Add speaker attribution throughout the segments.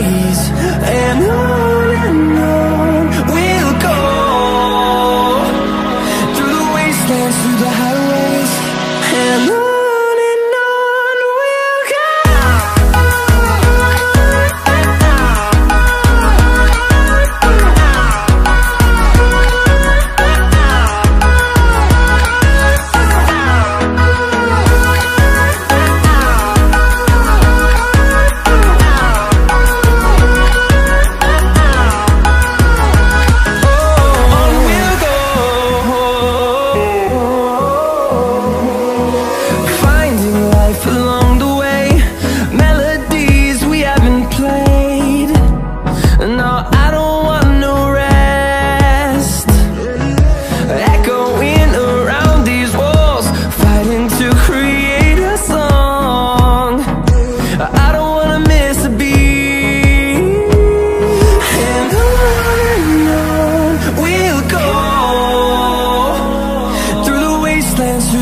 Speaker 1: days. And I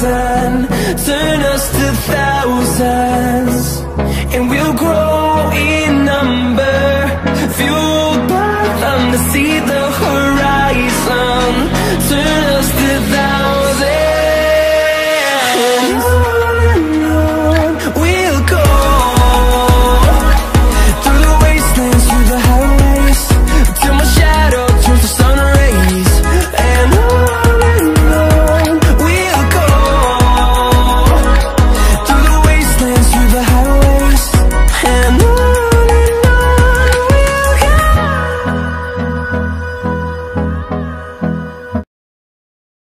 Speaker 1: sun Turn